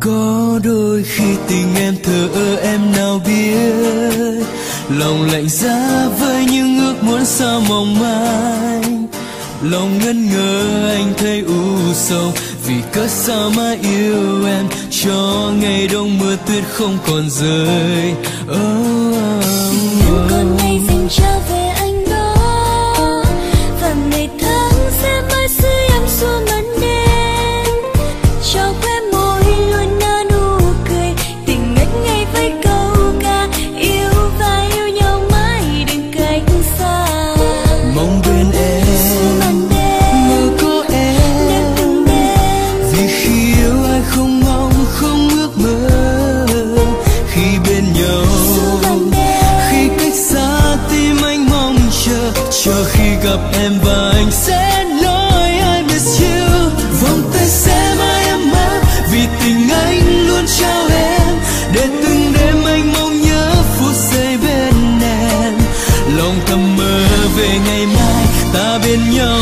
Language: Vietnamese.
có đôi khi tình em thờ ơ em nào biết lòng lạnh giá với những ước muốn sao mong manh. Lòng ngân ngơ anh thấy u sầu vì cớ sao mà yêu em cho ngày đông mưa tuyết không còn rơi. Oh, chờ khi gặp em và anh sẽ nói I miss you. Vòng tay sẽ mãi em ấm vì tình anh luôn trao em. Để từng đêm anh mong nhớ phút giây bên em. Lòng thầm mơ về ngày mai, ta bên nhau